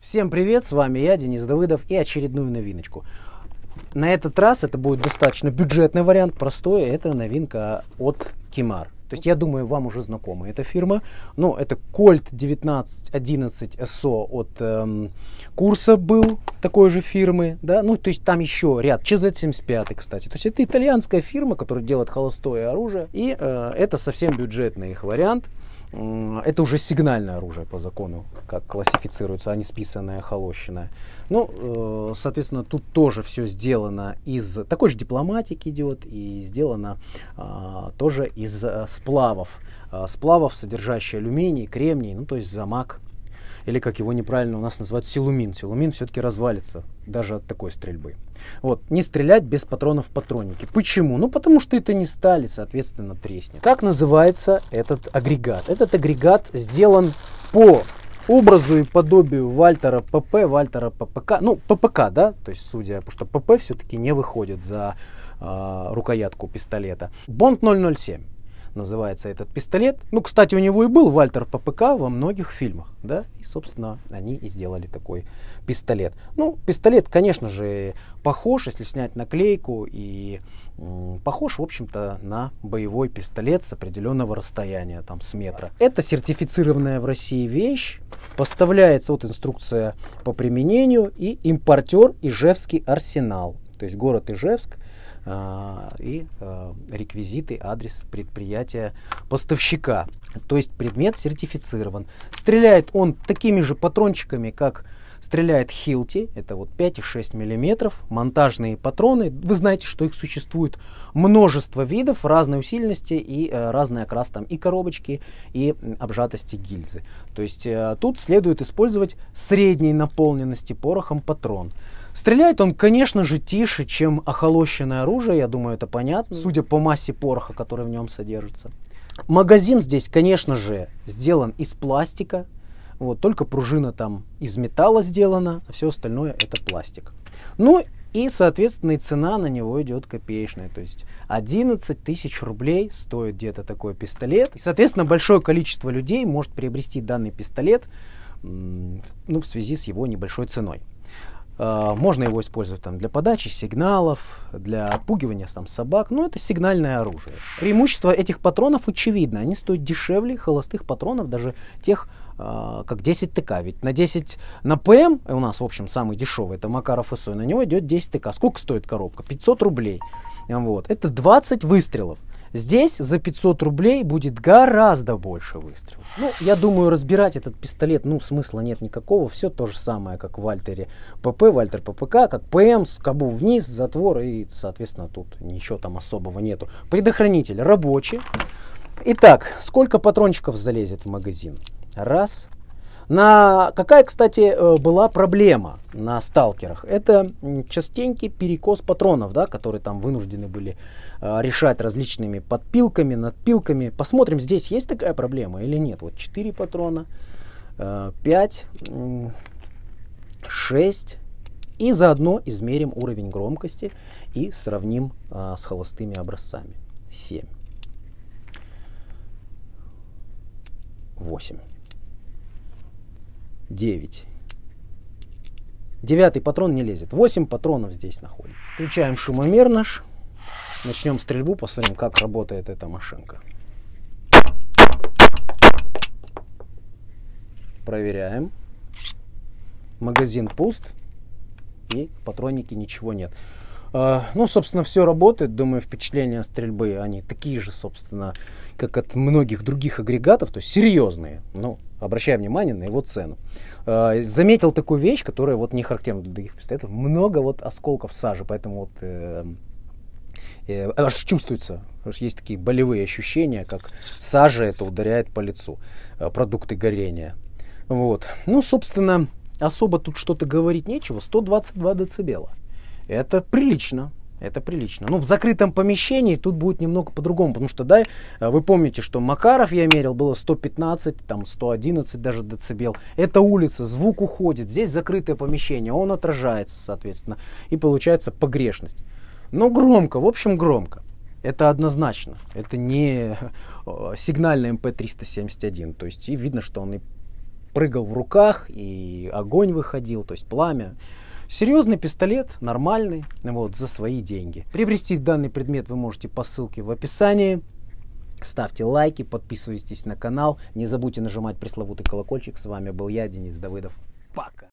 Всем привет, с вами я, Денис Давыдов, и очередную новиночку. На этот раз это будет достаточно бюджетный вариант, простой, это новинка от Кимар. То есть я думаю, вам уже знакома эта фирма. Ну, это Colt 1911 SO от эм, Курса был такой же фирмы, да, ну, то есть там еще ряд, CZ75, кстати. То есть это итальянская фирма, которая делает холостое оружие, и э, это совсем бюджетный их вариант это уже сигнальное оружие по закону, как классифицируется, а не списанное, холощенное. Ну, э, соответственно, тут тоже все сделано из такой же дипломатики идет и сделано а, тоже из э, сплавов. А, сплавов, содержащие алюминий, кремний, ну то есть замак или как его неправильно у нас называют силумин. Силумин все-таки развалится даже от такой стрельбы. Вот, не стрелять без патронов в патроннике. Почему? Ну, потому что это не стали, соответственно, треснет. Как называется этот агрегат? Этот агрегат сделан по образу и подобию Вальтера ПП, Вальтера ППК, ну, ППК, да, то есть, судя, потому что ПП все-таки не выходит за э, рукоятку пистолета. Бонд 007 называется этот пистолет. Ну, кстати, у него и был Вальтер ППК во многих фильмах, да, и, собственно, они и сделали такой пистолет. Ну, пистолет, конечно же, похож, если снять наклейку, и похож, в общем-то, на боевой пистолет с определенного расстояния, там, с метра. Это сертифицированная в России вещь, поставляется вот инструкция по применению, и импортер Ижевский арсенал, то есть город Ижевск, и а, реквизиты, адрес предприятия поставщика. То есть предмет сертифицирован. Стреляет он такими же патрончиками, как стреляет Хилти, это вот 5,6 мм, монтажные патроны. Вы знаете, что их существует множество видов, разной усиленности и э, разный окрас там и коробочки, и обжатости гильзы. То есть э, тут следует использовать средней наполненности порохом патрон. Стреляет он, конечно же, тише, чем охолощенное оружие, я думаю, это понятно, судя по массе пороха, который в нем содержится. Магазин здесь, конечно же, сделан из пластика, вот, только пружина там из металла сделана, а все остальное это пластик. Ну и, соответственно, и цена на него идет копеечная. То есть 11 тысяч рублей стоит где-то такой пистолет. И, соответственно, большое количество людей может приобрести данный пистолет ну, в связи с его небольшой ценой. А, можно его использовать там, для подачи сигналов, для отпугивания там, собак. Но это сигнальное оружие. Преимущество этих патронов очевидно. Они стоят дешевле холостых патронов, даже тех, э, как 10 ТК. Ведь на 10 на ПМ, у нас, в общем, самый дешевый, это Макаров СО, на него идет 10 ТК. Сколько стоит коробка? 500 рублей. Вот. Это 20 выстрелов. Здесь за 500 рублей будет гораздо больше выстрелов. Ну, я думаю, разбирать этот пистолет, ну, смысла нет никакого. Все то же самое, как в Вальтере ПП, Вальтер ППК, как ПМ, скобу вниз, затвор, и, соответственно, тут ничего там особого нету. Предохранитель рабочий. Итак, сколько патрончиков залезет в магазин? Раз, на какая, кстати, э, была проблема на сталкерах? Это частенький перекос патронов, да, которые там вынуждены были э, решать различными подпилками, надпилками. Посмотрим, здесь есть такая проблема или нет. Вот 4 патрона, 5, э, 6. И заодно измерим уровень громкости и сравним с холостыми образцами. 7. 8. 9. Девятый патрон не лезет. 8 патронов здесь находится. Включаем шумомер наш. Начнем стрельбу, посмотрим, как работает эта машинка. Проверяем. Магазин пуст. И в патроннике ничего нет. Uh, ну, собственно, все работает. Думаю, впечатления стрельбы, они такие же, собственно, как от многих других агрегатов, то есть серьезные. Ну, обращая внимание на его цену. Э, заметил такую вещь, которая вот не характерна для других пистолетов. Много вот осколков сажи, поэтому вот э, э, аж чувствуется, есть такие болевые ощущения, как сажа это ударяет по лицу, э, продукты горения. Вот. Ну, собственно, особо тут что-то говорить нечего. 122 децибела. Это прилично. Это прилично. Ну, в закрытом помещении тут будет немного по-другому, потому что, да, вы помните, что Макаров я мерил, было 115, там 111 даже децибел. Это улица, звук уходит, здесь закрытое помещение, он отражается, соответственно, и получается погрешность. Но громко, в общем, громко. Это однозначно. Это не э, сигнальный MP371. То есть и видно, что он и прыгал в руках, и огонь выходил, то есть пламя. Серьезный пистолет, нормальный, вот, за свои деньги. Приобрести данный предмет вы можете по ссылке в описании. Ставьте лайки, подписывайтесь на канал. Не забудьте нажимать пресловутый колокольчик. С вами был я, Денис Давыдов. Пока.